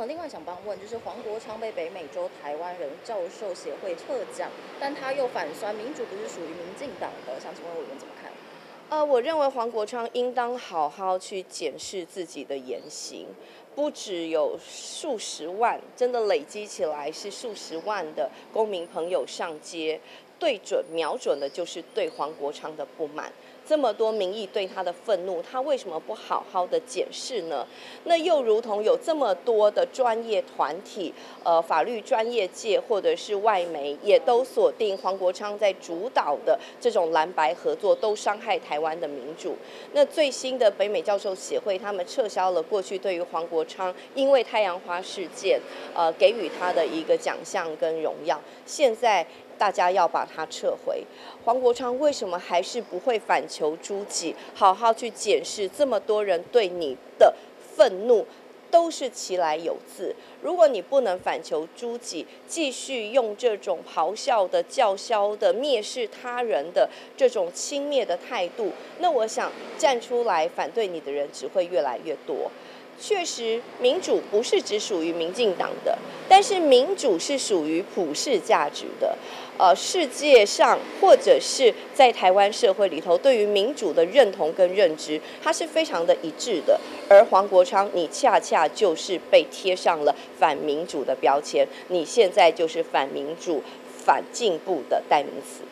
呃，另外想帮问，就是黄国昌被北美洲台湾人教授协会特奖，但他又反酸民主不是属于民进党的，想请问委员怎么看？呃，我认为黄国昌应当好好去检视自己的言行，不只有数十万，真的累积起来是数十万的公民朋友上街，对准瞄准的就是对黄国昌的不满。这么多民意对他的愤怒，他为什么不好好的检视呢？那又如同有这么多的专业团体，呃，法律专业界或者是外媒，也都锁定黄国昌在主导的这种蓝白合作，都伤害台湾的民主。那最新的北美教授协会，他们撤销了过去对于黄国昌因为太阳花事件，呃，给予他的一个奖项跟荣耀，现在。大家要把它撤回。黄国昌为什么还是不会反求诸己，好好去检视这么多人对你的愤怒，都是其来有自。如果你不能反求诸己，继续用这种咆哮的、叫嚣的、蔑视他人的这种轻蔑的态度，那我想站出来反对你的人只会越来越多。确实，民主不是只属于民进党的，但是民主是属于普世价值的。呃，世界上或者是在台湾社会里头，对于民主的认同跟认知，它是非常的一致的。而黄国昌，你恰恰就是被贴上了反民主的标签，你现在就是反民主、反进步的代名词。